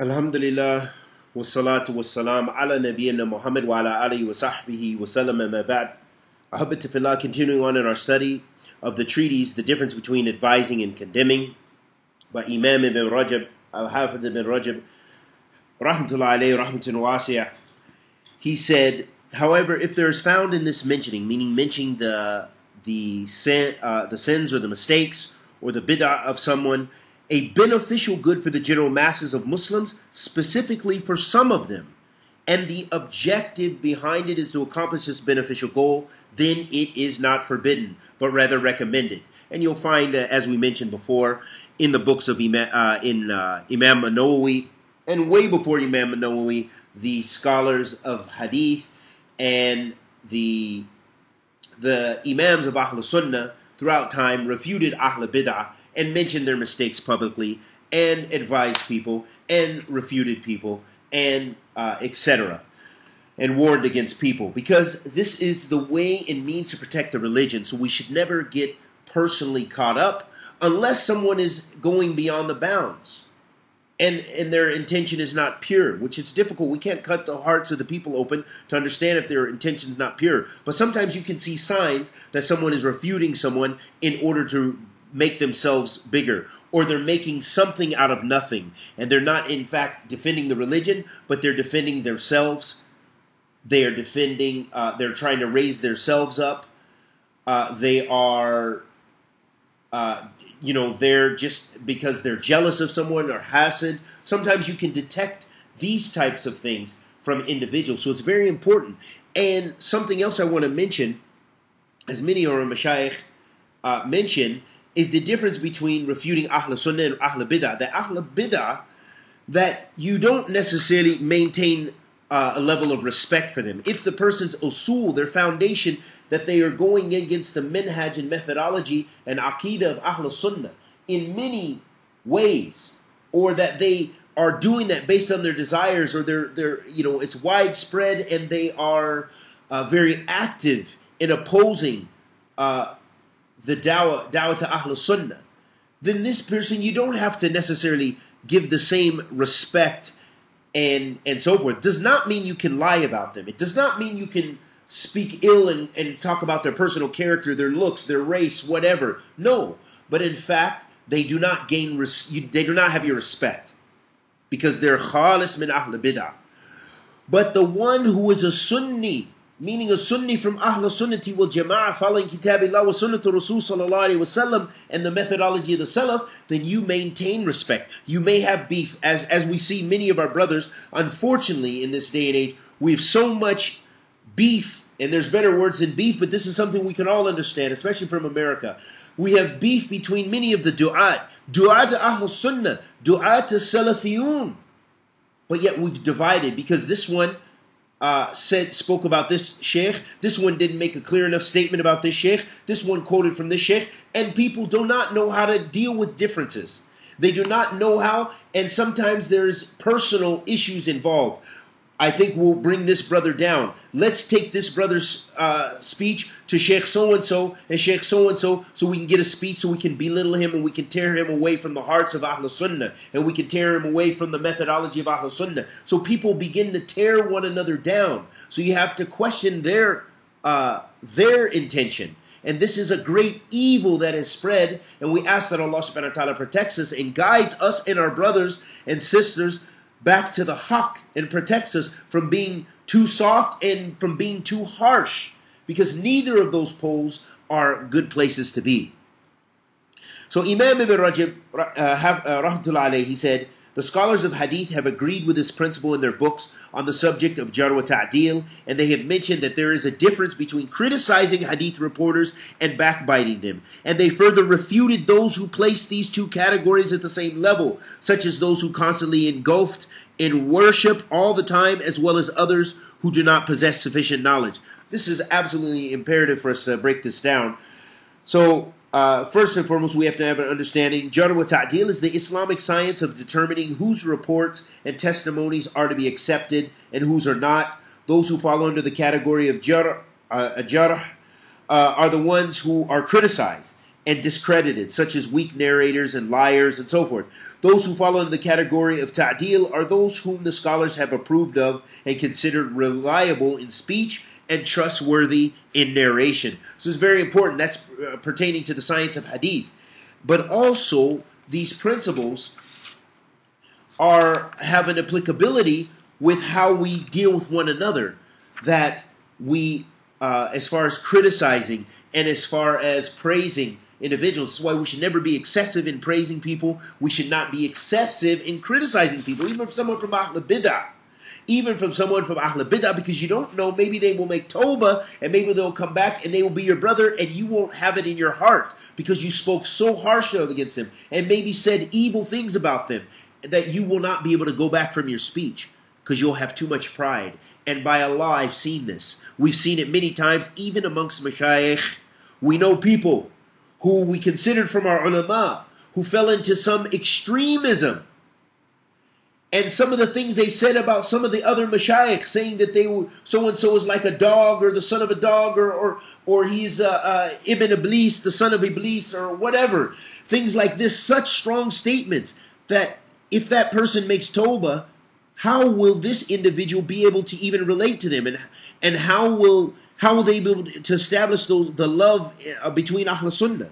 Alhamdulillah wassalatu wassalam ala nabiyyina Muhammad wa ala alihi wa sahbihi wa sallam amma ba'd. Ahabbatifillah, continuing on in our study of the treaties, The Difference Between Advising and Condemning, by Imam ibn Rajab, Al-Hafidh ibn Rajab, rahmatullah alayhi, rahmatun wasi'ah. He said, however, if there is found in this mentioning, meaning mentioning the the sin, uh, the sins or the mistakes or the bid'ah of someone, a beneficial good for the general masses of Muslims, specifically for some of them, and the objective behind it is to accomplish this beneficial goal, then it is not forbidden, but rather recommended. And you'll find, uh, as we mentioned before, in the books of Imam, uh, in uh, Imam Nawawi, and way before Imam Nawawi, the scholars of Hadith and the the Imams of Ahl Sunnah throughout time refuted Ahl Bid'ah and mentioned their mistakes publicly and advised people and refuted people and uh, etc. and warned against people because this is the way and means to protect the religion. So we should never get personally caught up unless someone is going beyond the bounds and and their intention is not pure, which is difficult. We can't cut the hearts of the people open to understand if their intention is not pure. But sometimes you can see signs that someone is refuting someone in order to make themselves bigger, or they're making something out of nothing, and they're not in fact defending the religion, but they're defending themselves. They are defending. Uh, they're trying to raise themselves up. Uh, they are uh, you know, they're just because they're jealous of someone or hasad. Sometimes you can detect these types of things from individuals. So it's very important. And something else I want to mention, as many of our mashayikh uh, mention, is the difference between refuting Ahl Sunnah and Ahl Bid'ah. The Ahl Bid'ah, that you don't necessarily maintain uh, a level of respect for them. If the person's usul, their foundation, that they are going against the minhaj and methodology and aqidah of Ahl Sunnah in many ways, or that they are doing that based on their desires or their, their you know, it's widespread and they are uh, very active in opposing uh, the dawah, dawah to Ahl Sunnah, then this person, you don't have to necessarily give the same respect and and so forth does not mean you can lie about them. It does not mean you can speak ill and, and talk about their personal character, their looks, their race, whatever. No, but in fact, they do not gain res- you, they do not have your respect because they're khalis min ahl bid'ah. But the one who is a Sunni meaning a Sunni from Ahl Sunnati wal Jama'ah, following Kitabillah wa Sunnatul Rasul sallallahu alayhi wasallam and the methodology of the Salaf, then you maintain respect. You may have beef, as as we see many of our brothers. Unfortunately, in this day and age, we have so much beef, and there's better words than beef, but this is something we can all understand, especially from America. We have beef between many of the du'at, du'at to Ahl Sunnah, du'at to Salafiyun. But yet we've divided because this one uh, said spoke about this sheikh. This one didn't make a clear enough statement about this sheikh. This one quoted from this sheikh, and people do not know how to deal with differences. They do not know how, and sometimes there's personal issues involved. I think we'll bring this brother down. Let's take this brother's uh, speech to Sheikh so and so and Sheikh so and so so we can get a speech so we can belittle him and we can tear him away from the hearts of Ahl Sunnah and we can tear him away from the methodology of Ahl Sunnah. So people begin to tear one another down. So you have to question their uh, their intention. And this is a great evil that has spread. And we ask that Allah subhanahu wa ta'ala protects us and guides us and our brothers and sisters back to the haqq and protects us from being too soft and from being too harsh because neither of those poles are good places to be. So Imam Ibn Rajab, uh, uh, he said, the scholars of hadith have agreed with this principle in their books on the subject of jar ta'dil, and they have mentioned that there is a difference between criticizing hadith reporters and backbiting them. And they further refuted those who placed these two categories at the same level, such as those who constantly engulfed in worship all the time, as well as others who do not possess sufficient knowledge. This is absolutely imperative for us to break this down. So, uh, first and foremost, we have to have an understanding. Jarh wa Ta'dil is the Islamic science of determining whose reports and testimonies are to be accepted and whose are not. Those who fall under the category of Jarh, uh, uh, are the ones who are criticized. and discredited, such as weak narrators and liars and so forth. Those who fall under the category of ta'dil are those whom the scholars have approved of and considered reliable in speech and trustworthy in narration. So it's very important. That's uh, pertaining to the science of hadith. But also, these principles are have an applicability with how we deal with one another. That we, uh, as far as criticizing and as far as praising individuals. That's why we should never be excessive in praising people. We should not be excessive in criticizing people, even if someone from Ahl Bidah. Even from someone from Ahl Bidah, because you don't know, maybe they will make Toba and maybe they'll come back and they will be your brother and you won't have it in your heart because you spoke so harshly against them and maybe said evil things about them that you will not be able to go back from your speech because you'll have too much pride. And by Allah, I've seen this. We've seen it many times, even amongst mashayikh. We know people who we considered from our ulama, who fell into some extremism. And some of the things they said about some of the other mashayikh, saying that they were so and so is like a dog, or the son of a dog, or or, or he's uh, uh, Ibn Iblis, the son of Iblis, or whatever. Things like this, such strong statements that if that person makes Toba, how will this individual be able to even relate to them, and and how will how will they be able to establish the, the love uh, between Ahl Sunnah?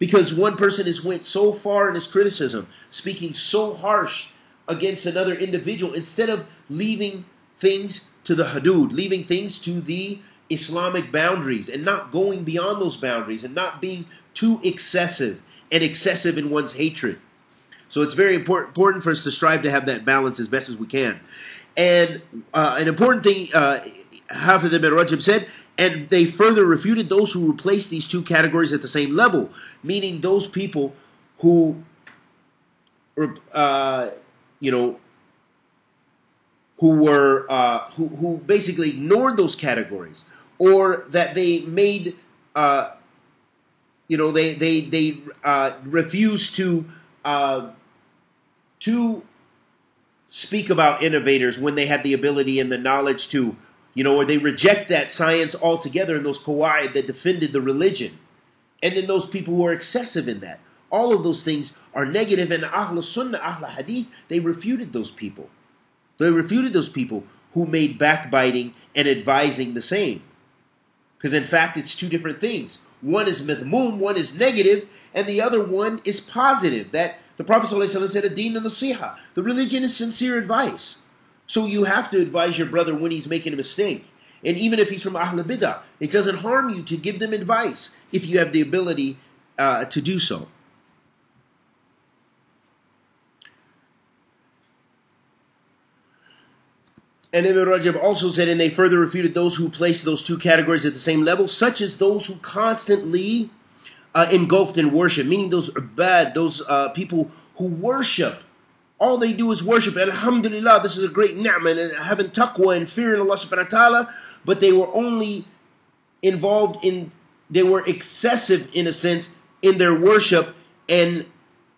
Because one person has went so far in his criticism, speaking so harsh against another individual, instead of leaving things to the hudud, leaving things to the Islamic boundaries, and not going beyond those boundaries, and not being too excessive and excessive in one's hatred. So it's very important, important for us to strive to have that balance as best as we can. And uh, an important thing uh, Hafidh ibn Rajab said, and they further refuted those who replaced these two categories at the same level, meaning those people who, uh, you know, who were uh, who who basically ignored those categories, or that they made, uh, you know, they they they uh, refused to uh, to speak about innovators when they had the ability and the knowledge to you know, or they reject that science altogether And those qawaid that defended the religion. And then those people who are excessive in that. All of those things are negative, and Ahl Sunnah, Ahl Hadith, they refuted those people. They refuted those people who made backbiting and advising the same. Because in fact, it's two different things. One is mithmum, one is negative, and the other one is positive. That the Prophet ﷺ said, "Adin and nasiha." The religion is sincere advice. So you have to advise your brother when he's making a mistake. And even if he's from Ahl Bidah, it doesn't harm you to give them advice if you have the ability uh, to do so. And Ibn Rajab also said, and they further refuted those who placed those two categories at the same level, such as those who constantly uh, engulfed in worship, meaning those bad, those uh, people who worship all they do is worship. Alhamdulillah, this is a great ni'mah and having taqwa and fearing Allah subhanahu wa ta'ala, but they were only involved in, they were excessive in a sense in their worship and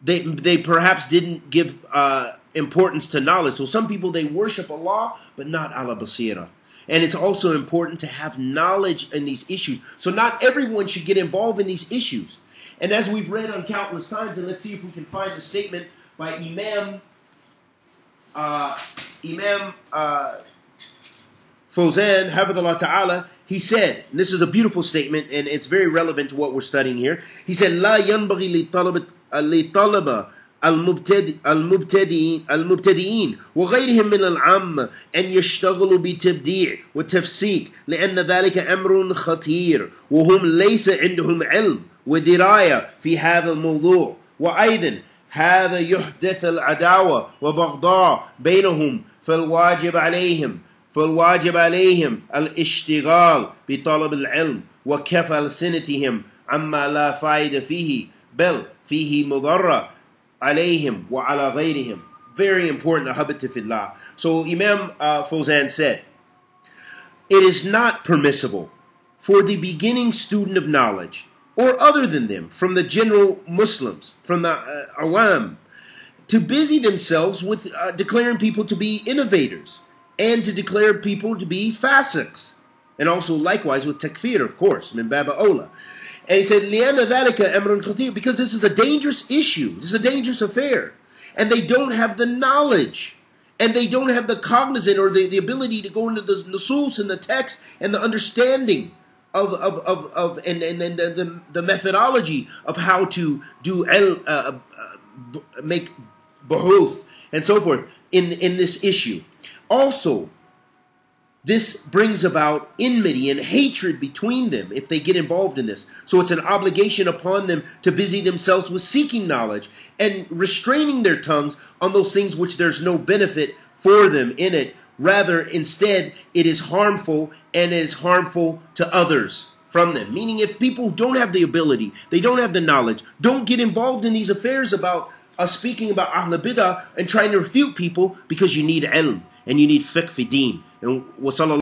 they, they perhaps didn't give uh, importance to knowledge. So some people they worship Allah, but not Allah basira. And it's also important to have knowledge in these issues. So not everyone should get involved in these issues. And as we've read on countless times, and let's see if we can find a statement by Imam uh, Imam uh, Fawzan, Hafidullah Ta'ala, he said, and this is a beautiful statement, and it's very relevant to what we're studying here. He said, لا ينبغي لطلبة المبتدئ المبتدئين المبتدئين وغيرهم من العامة أن يشتغلوا بتبديع وتفسيق لأن ذلك أمر خطير وهم ليس عندهم علم ودراية في هذا الموضوع. وأيضا هذا يحدث العداوة وبغضاء بينهم فالواجب عليهم فالواجب عليهم الاشتغال بطلب العلم وكف ألسنتهم عما لا فائدة فيه بل فيه مضرة alayhim wa ala ghayrihim. Very important, ahabati fillah. So Imam uh, Fawzan said, It is not permissible for the beginning student of knowledge or other than them, from the general Muslims, from the uh, awam, to busy themselves with uh, declaring people to be innovators and to declare people to be fasiks And also likewise with takfir, of course, min baba ola. And he said, لِأَنَّ ذَلِكَ أَمْرٌ خَطِيرٌ Because this is a dangerous issue. This is a dangerous affair. And they don't have the knowledge. And they don't have the cognizant or the, the ability to go into the nusus and the text and the understanding of of of, of and, and, and the, the methodology of how to do el, uh, uh, make bahuth and so forth in in this issue. Also, this brings about enmity and hatred between them if they get involved in this. So it's an obligation upon them to busy themselves with seeking knowledge and restraining their tongues on those things which there's no benefit for them in it. Rather, instead, it is harmful and is harmful to others from them. Meaning, if people don't have the ability, they don't have the knowledge, don't get involved in these affairs about us speaking about Ahl Bidah and trying to refute people because you need ilm and you need fiqh fi deen. And